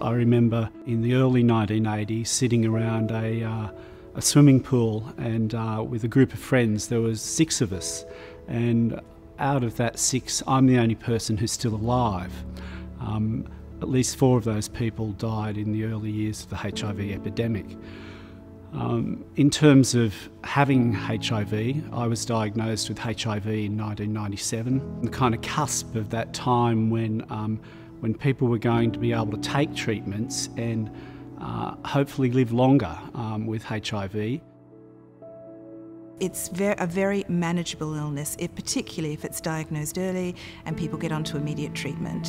I remember in the early 1980s sitting around a, uh, a swimming pool and uh, with a group of friends. There was six of us, and out of that six, I'm the only person who's still alive. Um, at least four of those people died in the early years of the HIV epidemic. Um, in terms of having HIV, I was diagnosed with HIV in 1997, the kind of cusp of that time when, um, when people were going to be able to take treatments and uh, hopefully live longer um, with HIV. It's a very manageable illness, if, particularly if it's diagnosed early and people get onto immediate treatment.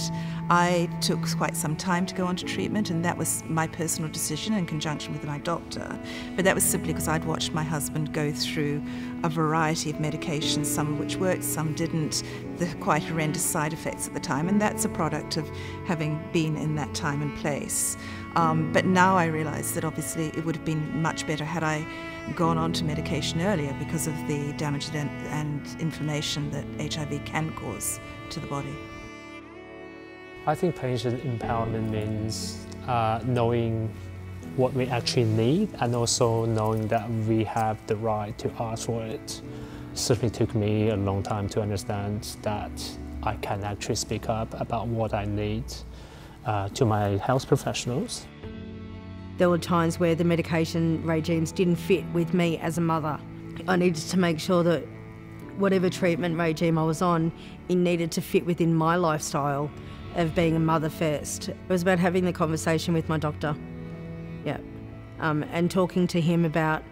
I took quite some time to go onto treatment, and that was my personal decision in conjunction with my doctor. But that was simply because I'd watched my husband go through a variety of medications, some of which worked, some didn't, the quite horrendous side effects at the time, and that's a product of having been in that time and place. Um, but now I realise that obviously it would have been much better had I gone on to medication earlier because of the damage and inflammation that HIV can cause to the body. I think patient empowerment means uh, knowing what we actually need and also knowing that we have the right to ask for it. it certainly took me a long time to understand that I can actually speak up about what I need uh, to my health professionals. There were times where the medication regimes didn't fit with me as a mother. I needed to make sure that whatever treatment regime I was on, it needed to fit within my lifestyle of being a mother first. It was about having the conversation with my doctor, yeah, um, and talking to him about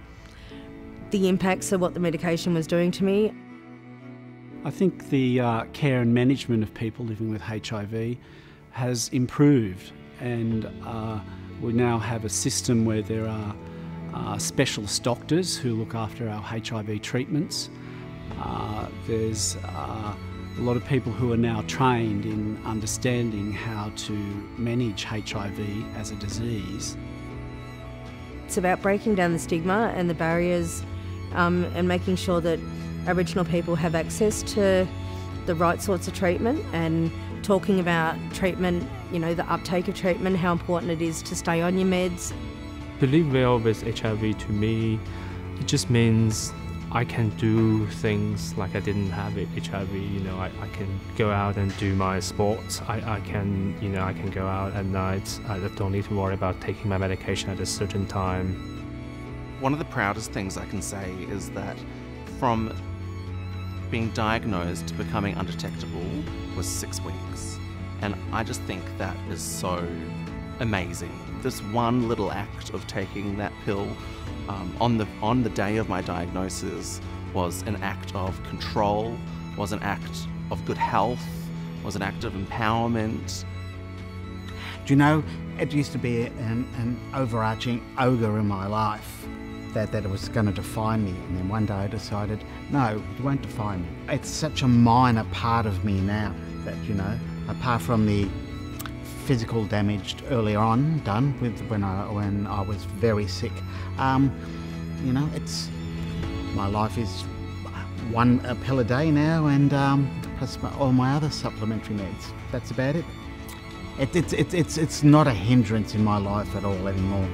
the impacts of what the medication was doing to me. I think the uh, care and management of people living with HIV has improved and uh, we now have a system where there are uh, specialist doctors who look after our HIV treatments. Uh, there's uh, a lot of people who are now trained in understanding how to manage HIV as a disease. It's about breaking down the stigma and the barriers um, and making sure that Aboriginal people have access to the right sorts of treatment and talking about treatment, you know, the uptake of treatment, how important it is to stay on your meds. To live well with HIV to me, it just means I can do things like I didn't have it, HIV. You know, I, I can go out and do my sports. I, I can, you know, I can go out at night. I don't need to worry about taking my medication at a certain time. One of the proudest things I can say is that from being diagnosed becoming undetectable was six weeks. And I just think that is so amazing. This one little act of taking that pill um, on the on the day of my diagnosis was an act of control, was an act of good health, was an act of empowerment. Do you know, it used to be an, an overarching ogre in my life that, that it was going to define me. And then one day I decided, no, it won't define me. It's such a minor part of me now that, you know, apart from the physical damage earlier on done with when I when I was very sick, um, you know, it's my life is one pill a day now, and um, plus my, all my other supplementary meds. That's about it. It, it, it. It's it's not a hindrance in my life at all anymore.